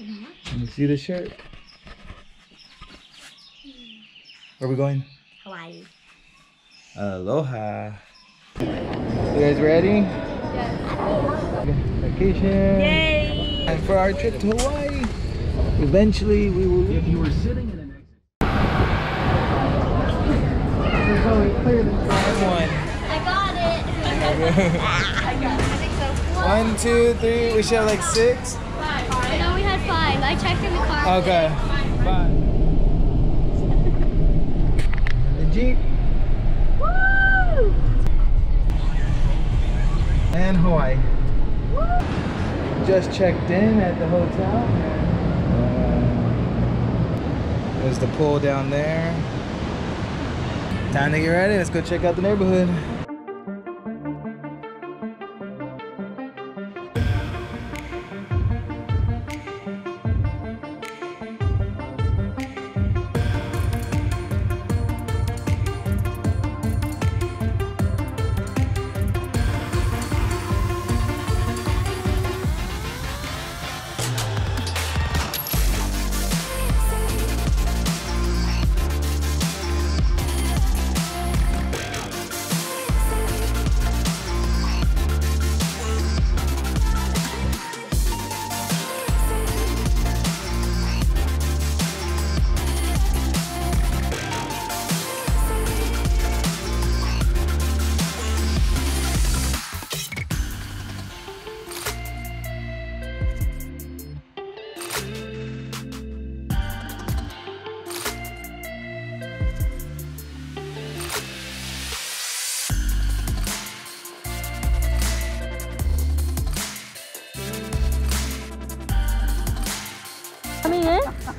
Mm-hmm. Let me see the shirt. Where are we going? Hawaii. Aloha. You guys ready? Yes. Vacation. Yay! And for our trip to Hawaii. Eventually we will leave. If you were sitting in an exit. One. I got it. I got it. I think so. One, two, three. We should have like six. No, we had five. I checked in the car. Okay. Bye. The Jeep Woo! and Hawaii. Just checked in at the hotel. Uh, There's the pool down there. Time to get ready. Let's go check out the neighborhood.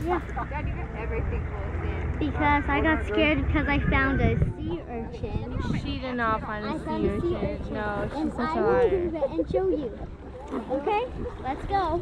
Yeah. Because I got scared because I found a sea urchin. She did not find a sea a sea urchin. urchin. No, she's and such I a liar. and show you. Okay? Let's go.